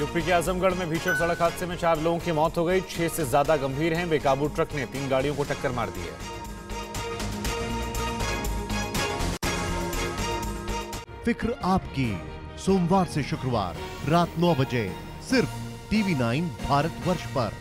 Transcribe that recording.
UP के आजमगढ़ में भीषण सड़क हादसे में चार लोगों की मौत हो गई। छह से ज़्यादा गंभीर हैं। बेकाबू ट्रक ने तीन गाड़ियों को टक्कर मार दी है। फ़िक्र आपकी। सोमवार से शुक्रवार, रात 9 बजे, सिर्फ़ टीवी 9 भारत वर्ष पर।